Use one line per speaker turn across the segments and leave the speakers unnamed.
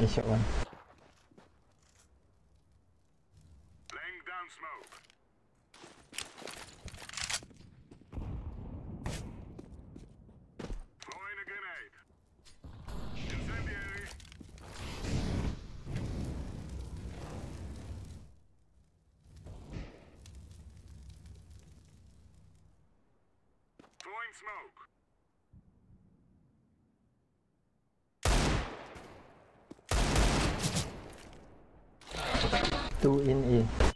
Еще он. Smoke.
Two in A.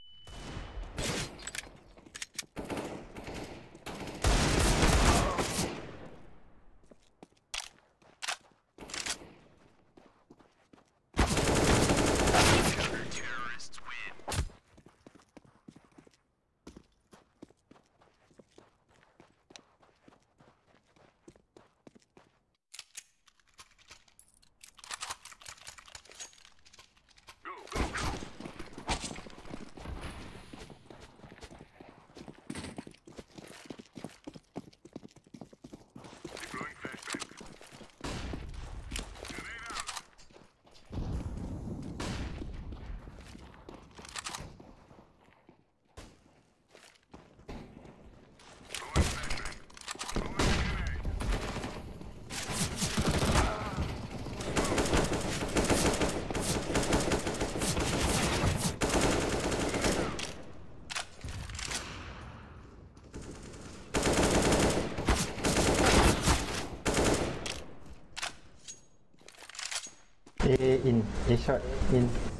A in. A short in.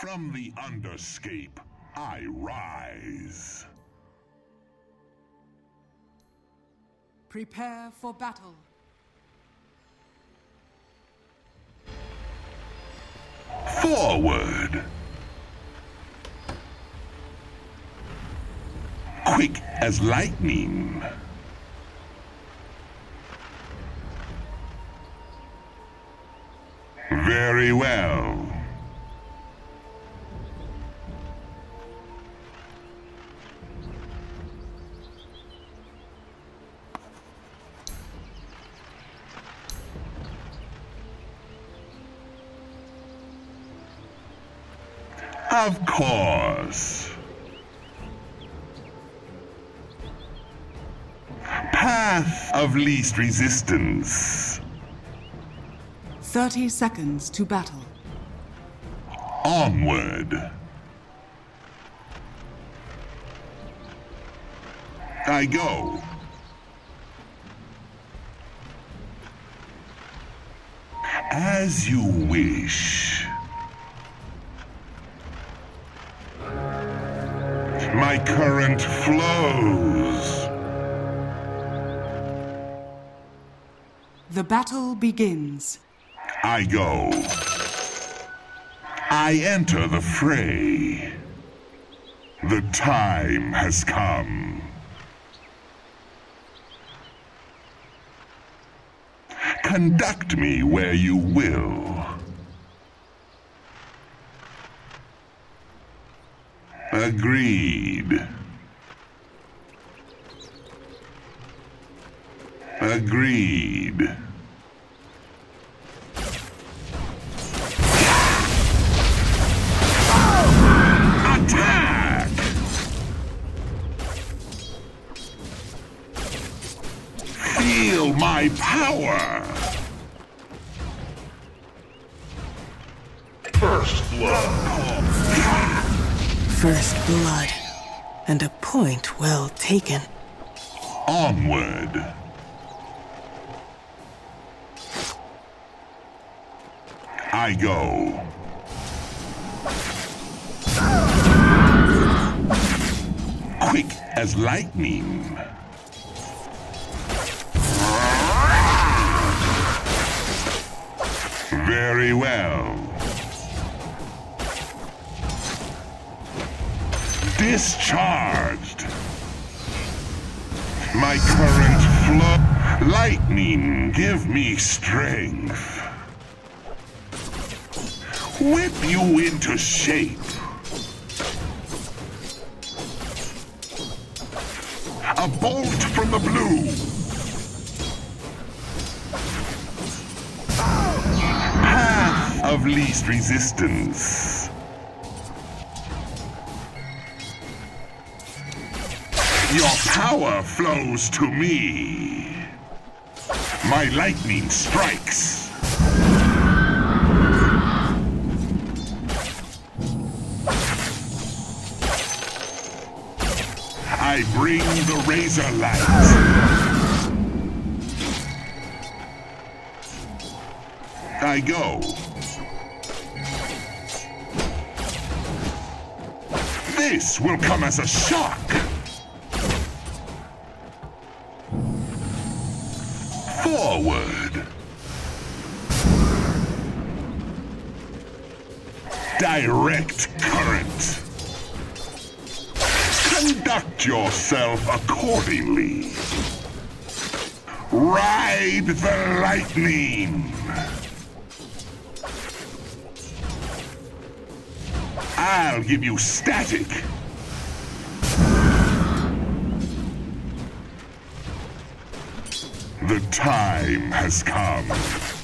From the underscape, I rise.
Prepare for battle.
Forward! Quick as lightning. Very well. Of course. Path of least resistance.
30 seconds to battle.
Onward. I go. As you wish. My current flows.
The battle begins.
I go. I enter the fray. The time has come. Conduct me where you will. Agreed. Agreed. My power! First blood.
First blood. And a point well taken.
Onward. I go. Quick as lightning. Very well. Discharged. My current flow. Lightning, give me strength. Whip you into shape. A bolt from the blue. Path of least resistance. Power flows to me. My lightning strikes. I bring the razor light. I go. This will come as a shock. Forward. Direct current. Conduct yourself accordingly. Ride the lightning. I'll give you static. The time has come.